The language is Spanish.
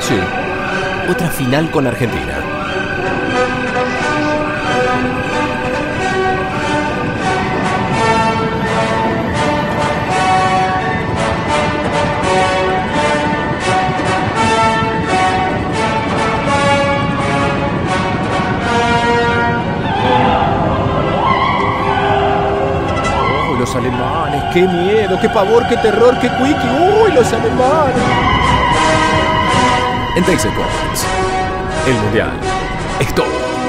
Sí, otra final con Argentina. Alemanes! ¡Qué miedo! ¡Qué pavor! ¡Qué terror! ¡Qué quickie! ¡Uy, los alemanes! En Sports, el mundial es todo.